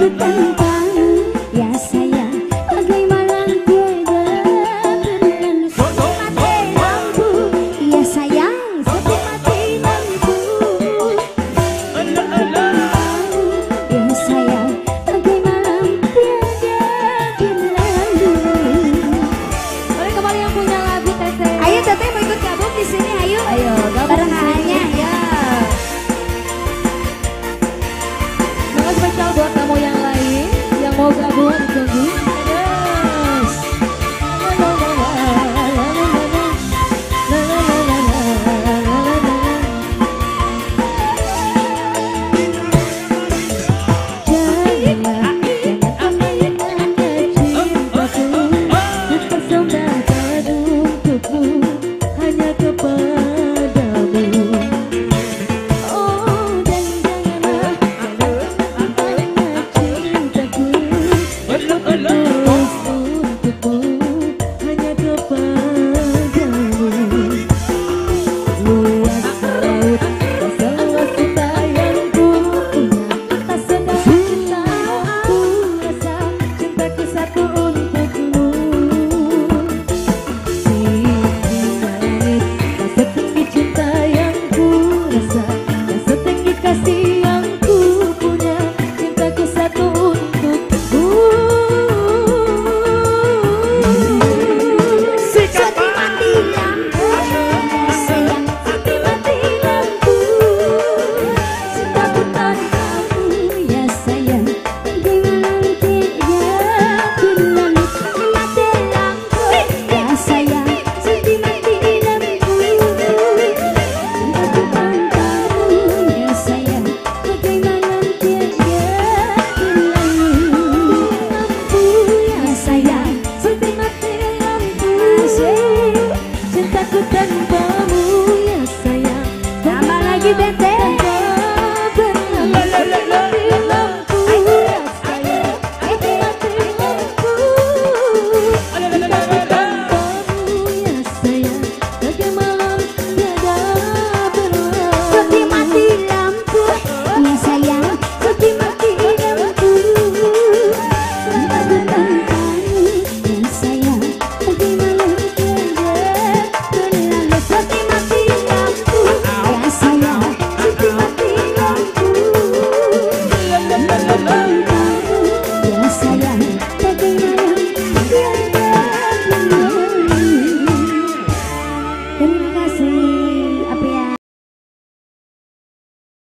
the Prabowo Gabungan ditunggu